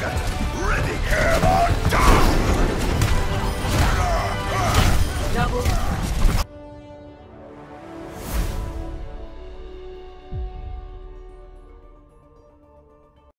Shut up.